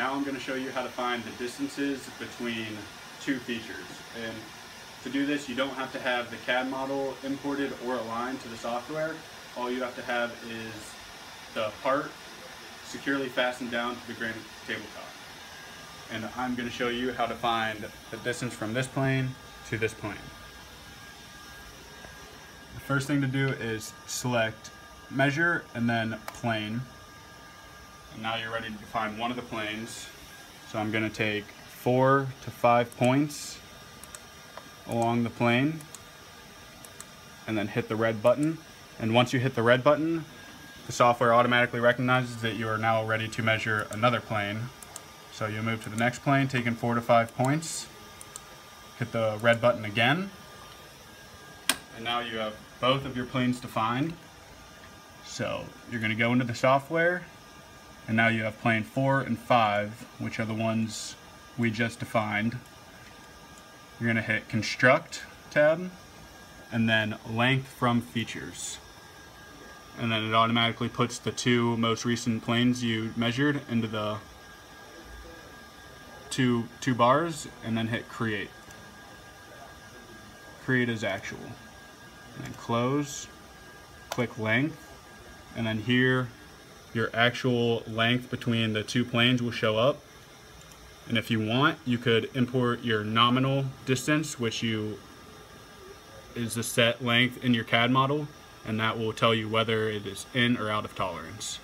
Now I'm going to show you how to find the distances between two features. And to do this, you don't have to have the CAD model imported or aligned to the software. All you have to have is the part securely fastened down to the granite tabletop. And I'm going to show you how to find the distance from this plane to this plane. The first thing to do is select measure and then plane. And now you're ready to define one of the planes. So I'm going to take four to five points along the plane and then hit the red button. And once you hit the red button, the software automatically recognizes that you are now ready to measure another plane. So you move to the next plane, taking four to five points, hit the red button again, and now you have both of your planes defined. So you're going to go into the software, and now you have plane four and five, which are the ones we just defined. You're going to hit construct tab, and then length from features. And then it automatically puts the two most recent planes you measured into the two, two bars, and then hit create. Create as actual. And then close, click length, and then here your actual length between the two planes will show up. And if you want, you could import your nominal distance, which you is the set length in your CAD model, and that will tell you whether it is in or out of tolerance.